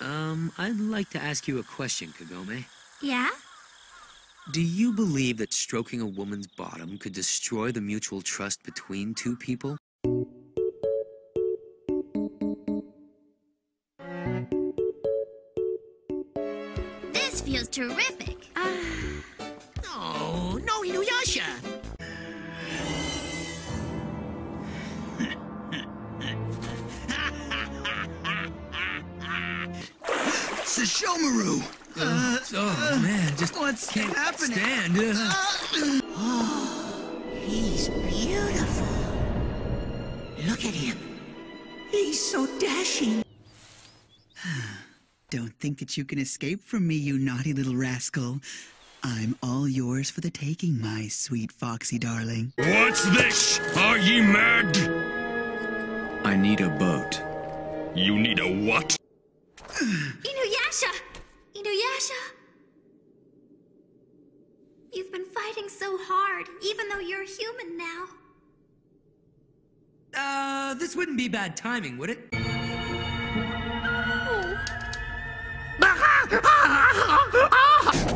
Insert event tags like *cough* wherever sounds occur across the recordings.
Um, I'd like to ask you a question, Kagome. Yeah? Do you believe that stroking a woman's bottom could destroy the mutual trust between two people? This feels terrific. *sighs* Oh, no, Inuyasha. Sesshomaru! Uh, oh, man, just What's can't happening? stand. Uh. Uh, *gasps* He's beautiful. Look at him. He's so dashing. *sighs* Don't think that you can escape from me, you naughty little rascal. I'm all yours for the taking, my sweet foxy darling. What's this? Are ye mad? I need a boat. You need a what? Inuyasha! Inuyasha! You've been fighting so hard, even though you're human now. Uh, this wouldn't be bad timing, would it? *laughs*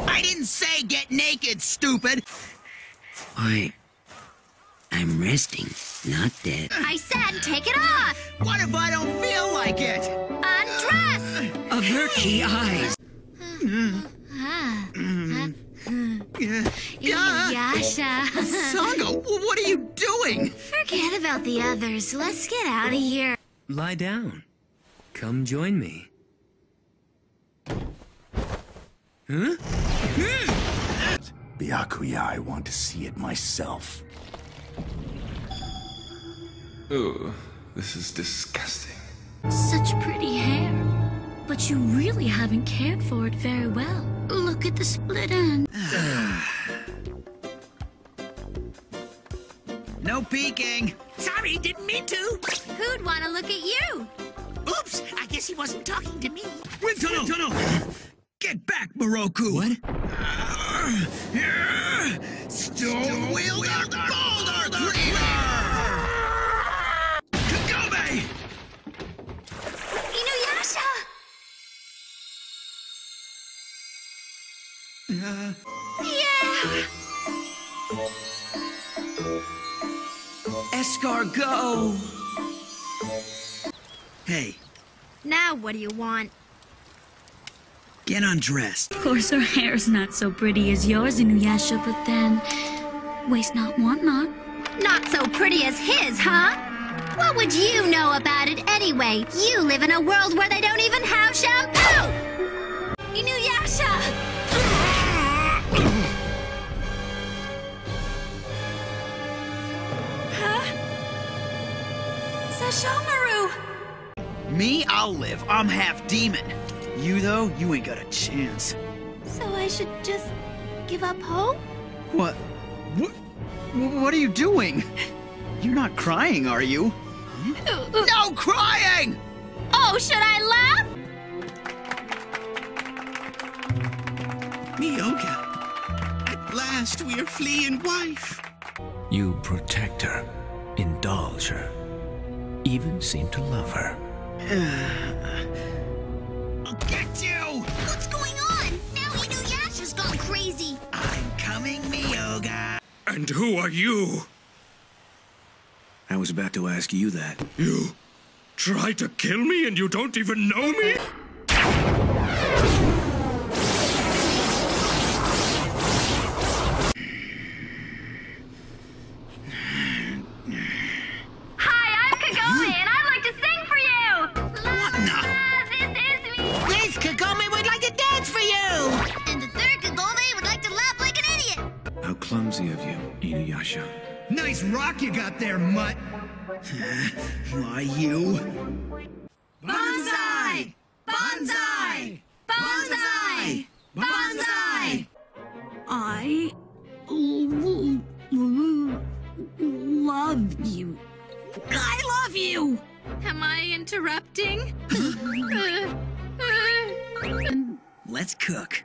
I didn't say get naked, stupid! I. I'm resting, not dead. I said take it off! What if I don't feel like it? Undress! Avert the eyes. Hmm. Inuyasha! Sango, wh- what are you doing? Forget about the others. Let's get out of here. Lie down. Come join me. Huh? Hmm. Byakuya, I want to see it myself. Ooh, this is disgusting. Such pretty hair. But you really haven't cared for it very well. Look at the split end. *sighs* No peeking. Sorry, didn't mean to. Who'd want to look at you? Oops, I guess he wasn't talking to me. Wind tunnel! tunnel! Get back, Miroku! What? *sighs* Stone wielder Boulder Escargot! Hey, Now what do you want? get undressed. Of course, her hair's not so pretty as yours, Inuyasha, but then. Waste not, want not. Not so pretty as his, huh? What would you know about it anyway? You live in a world where they don't even have shampoo! Inuyasha! Sesshomaru! Me, I'll live. I'm half demon. You, though, you ain't got a chance. So I should just give up hope? What? What? What are you doing? You're not crying, are you? No crying! Oh, should I laugh? Myoga. At last we are fleeing wife. You protect her, indulge her, even seem to love her. *sighs* I'll get you! What's going on? Now Inuyasha's gone crazy. I'm coming, Myoga. And who are you? I was about to ask you that. You try to kill me and you don't even know me? Kagome would like to dance for you. And the third Kagome would like to laugh like an idiot. How clumsy of you, Inuyasha. Nice rock you got there, mutt. *laughs* Why, you? Bonsai! Bonsai! Bonsai! Bonsai! I. love you. I love you! Am I interrupting? *laughs* Let's cook.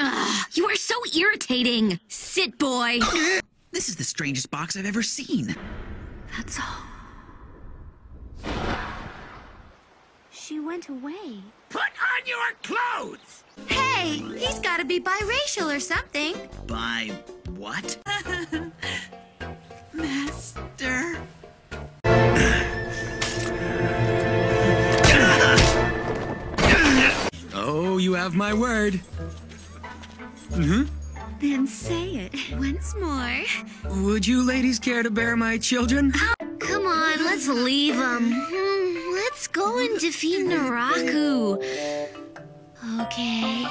Ah, you are so irritating. Sit, boy. This is the strangest box I've ever seen. That's all. She went away. Put on your clothes! Hey, he's gotta be biracial or something. By what? *laughs* Master. Oh, you have my word. Mm-hmm. Then say it once more. Would you ladies care to bear my children? Come on, let's leave them. Hmm, let's go and defeat Naraku. Okay.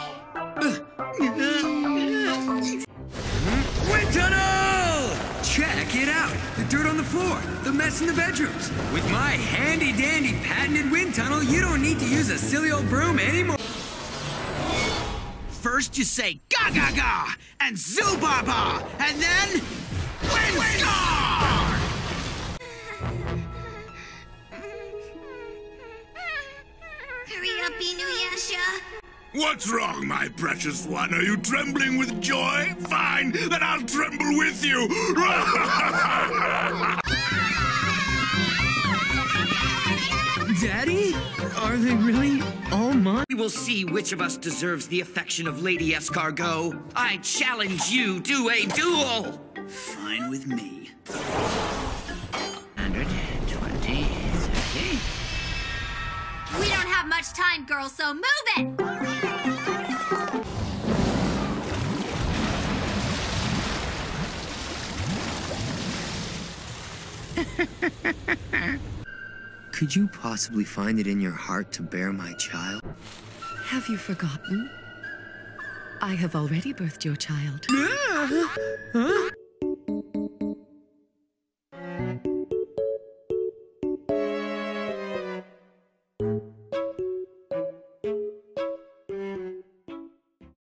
Wind tunnel! Check it out. The dirt on the floor, the mess in the bedrooms. With my handy dandy patented wind tunnel, you don't need to use a silly old broom anymore. First you say ga ga ga and zubaba, and then windscar! Hurry up, Inuyasha. What's wrong, my precious one? Are you trembling with joy? Fine, then I'll tremble with you. *laughs* Are they really all mine? We will see which of us deserves the affection of Lady Escargot. I challenge you to a duel! Fine with me. 120, 30. We don't have much time, girl, so move it! *laughs* Could you possibly find it in your heart to bear my child? Have you forgotten? I have already birthed your child. *gasps*